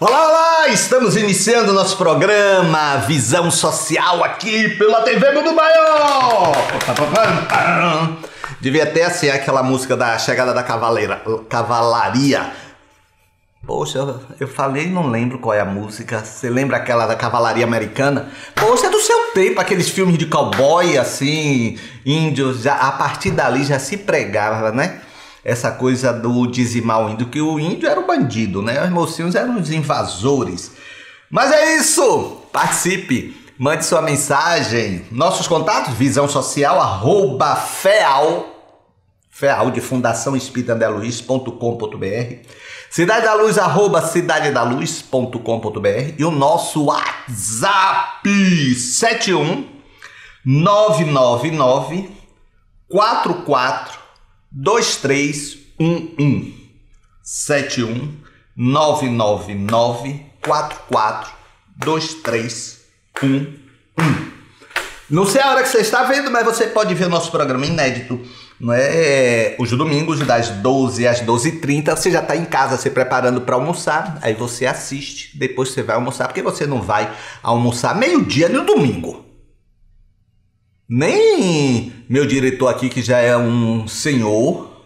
Olá, olá! Estamos iniciando nosso programa Visão Social aqui pela TV Mundo Maior! Devia ter assim aquela música da chegada da cavaleira, cavalaria. Poxa, eu, falei e não lembro qual é a música. Você lembra aquela da cavalaria americana? Poxa, é do seu tempo, aqueles filmes de cowboy assim, índios, já, a partir dali já se pregava, né? Essa coisa do dizimar o índio, que o índio era o bandido, né? Os mocinhos eram os invasores. Mas é isso! Participe! Mande sua mensagem. Nossos contatos, visão social, arroba feal, feal de Fundação Espírita Cidade da Luz, arroba cidadedaluz.com.br e o nosso WhatsApp 71 999 44 2311 71 999 44 2311. Não sei a hora que você está vendo, mas você pode ver o nosso programa inédito. Não é? Os domingos, das 12 às 12h30, você já está em casa se preparando para almoçar. Aí você assiste, depois você vai almoçar, porque você não vai almoçar meio-dia no domingo. Nem meu diretor aqui, que já é um senhor,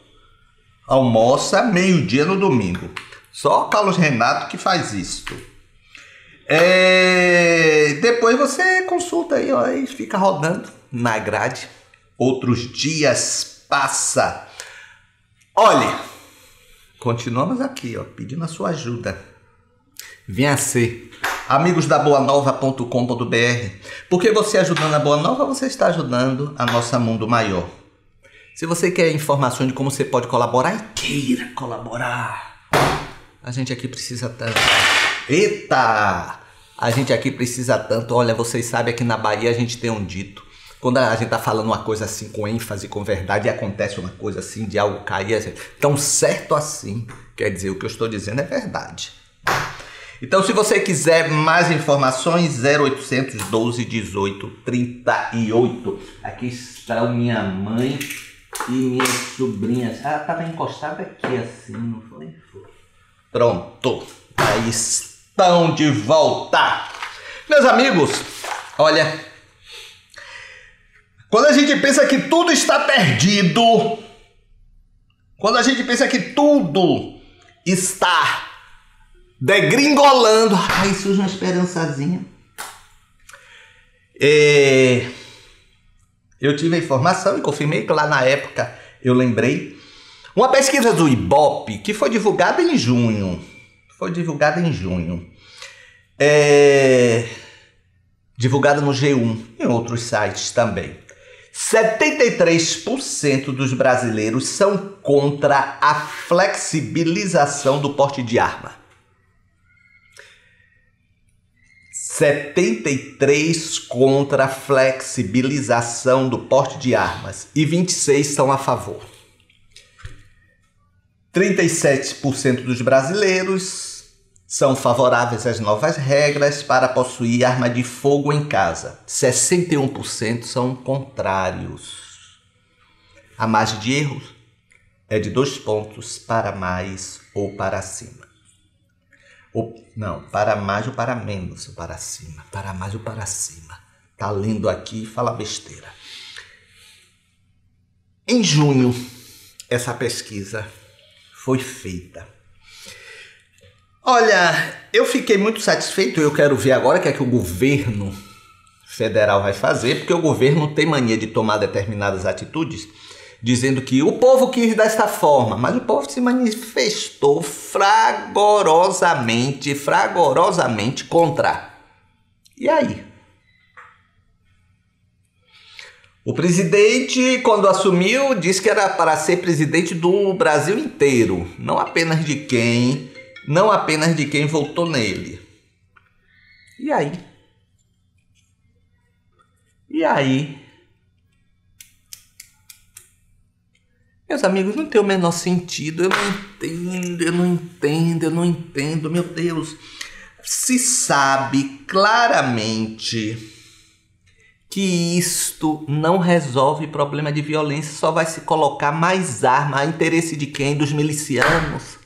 almoça meio-dia no domingo. Só Carlos Renato que faz isso. É... Depois você consulta aí, ó, e fica rodando na grade. Outros dias passa. Olhe, continuamos aqui, ó, pedindo a sua ajuda. Venha ser amigos da boanova.com.br. Porque você ajudando a Boa Nova, você está ajudando a nossa Mundo Maior. Se você quer informação de como você pode colaborar e queira colaborar, a gente aqui precisa tanto. Eita! A gente aqui precisa tanto. Olha, vocês sabem aqui na Bahia a gente tem um dito. Quando a gente tá falando uma coisa assim com ênfase, com verdade, e acontece uma coisa assim de algo cair, tão certo assim, quer dizer, o que eu estou dizendo é verdade. Então, se você quiser mais informações, 0800 12 18 38. Aqui estão minha mãe e minhas sobrinhas. Ah, estava encostada aqui assim, não foi? Pronto. Aí estão de volta. Meus amigos, olha. Quando a gente pensa que tudo está perdido, quando a gente pensa que tudo está degringolando. Aí surge uma esperançazinha. É... Eu tive a informação e confirmei que lá na época eu lembrei. Uma pesquisa do Ibope que foi divulgada em junho. Foi divulgada em junho. É... Divulgada no G1 e em outros sites também. 73% dos brasileiros são contra a flexibilização do porte de arma. 73 contra a flexibilização do porte de armas e 26 são a favor. 37% dos brasileiros são favoráveis às novas regras para possuir arma de fogo em casa. 61% são contrários. A margem de erro é de dois pontos para mais ou para cima. Ou, não, para mais ou para menos, ou para cima. Para mais ou para cima. Tá lendo aqui e fala besteira. Em junho, essa pesquisa foi feita. Olha, eu fiquei muito satisfeito. Eu quero ver agora o que é que o governo federal vai fazer, porque o governo tem mania de tomar determinadas atitudes dizendo que o povo quis desta forma, mas o povo se manifestou fragorosamente, fragorosamente contra. E aí? O presidente, quando assumiu, disse que era para ser presidente do Brasil inteiro, não apenas de quem, não apenas de quem votou nele. E aí? E aí? Meus amigos, não tem o menor sentido. Eu não entendo, eu não entendo, eu não entendo. Meu Deus. Se sabe claramente que isto não resolve problema de violência, só vai se colocar mais arma. A interesse de quem? Dos milicianos?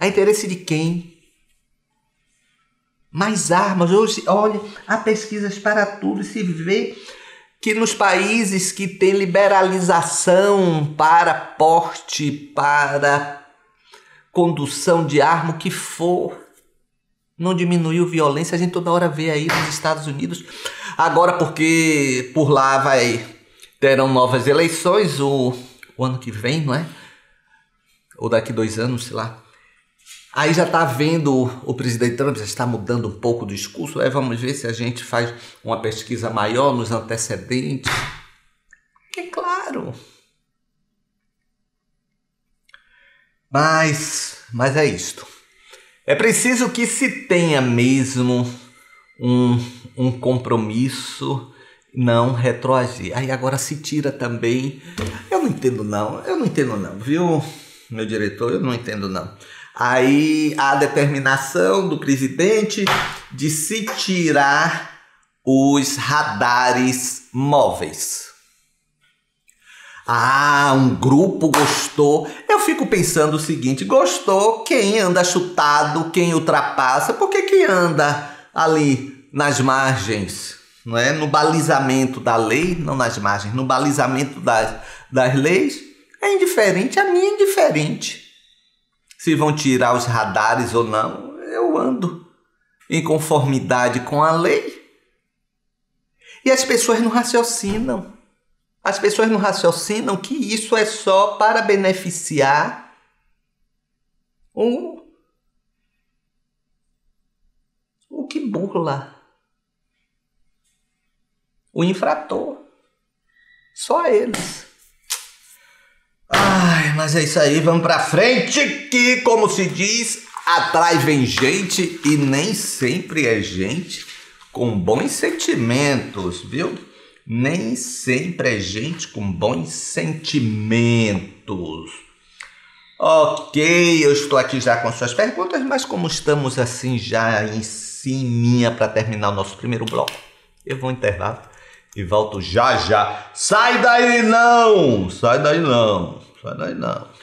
A interesse de quem? mais armas. Hoje, olha, há pesquisas para tudo se vê que nos países que têm liberalização para porte, para condução de arma, o que for, não diminuiu violência. A gente toda hora vê aí nos Estados Unidos. Agora, porque por lá vai terão novas eleições o, o ano que vem, não é? Ou daqui dois anos, sei lá. Aí já está vendo o presidente Trump, já está mudando um pouco do discurso. Aí vamos ver se a gente faz uma pesquisa maior nos antecedentes. É claro. Mas, mas é isto. É preciso que se tenha mesmo um, um compromisso, não retroagir. Aí agora se tira também. Eu não entendo não, eu não entendo não, viu, meu diretor? Eu não entendo não. Aí a determinação do presidente de se tirar os radares móveis. Ah, um grupo gostou. Eu fico pensando o seguinte: gostou quem anda chutado, quem ultrapassa, por que, que anda ali nas margens? Não é? No balizamento da lei, não nas margens, no balizamento das, das leis, é indiferente, a mim é indiferente se vão tirar os radares ou não, eu ando em conformidade com a lei. E as pessoas não raciocinam. As pessoas não raciocinam que isso é só para beneficiar o, o que burla o infrator. Só eles. Mas é isso aí, vamos pra frente que, como se diz, atrás vem gente e nem sempre é gente com bons sentimentos, viu? Nem sempre é gente com bons sentimentos. Ok, eu estou aqui já com suas perguntas, mas como estamos assim já em cima para terminar o nosso primeiro bloco, eu vou intervalo e volto já já. Sai daí não! Sai daí não! Sai daí não.